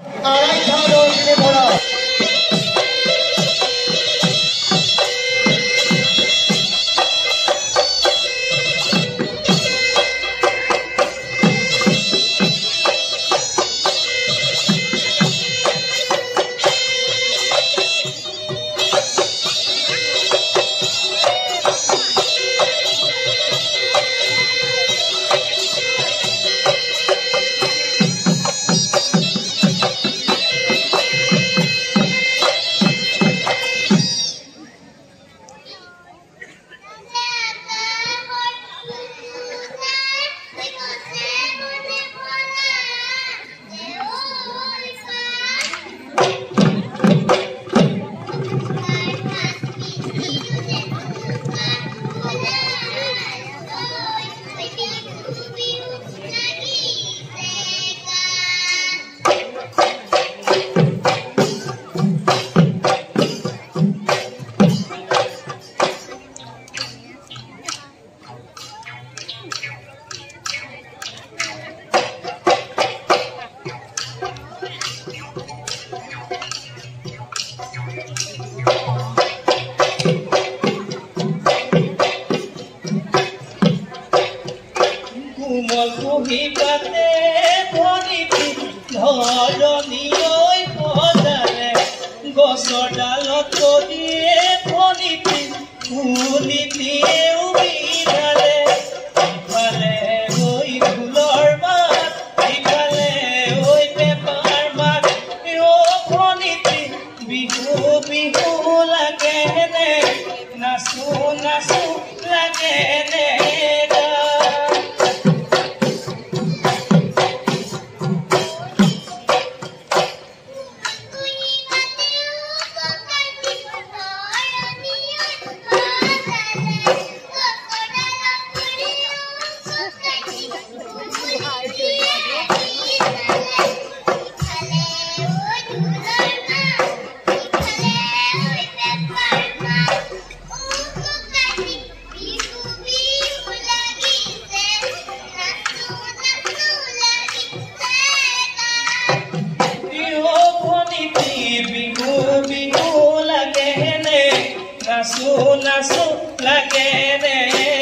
I কোমল পাতে ধনিতি ধৰণীয় পদাৰে গছৰ ডালত দিয়ে ধনিতি ফুলিতিয়ে উবিধাৰে Oh, that's so. lazo, lazo, la que de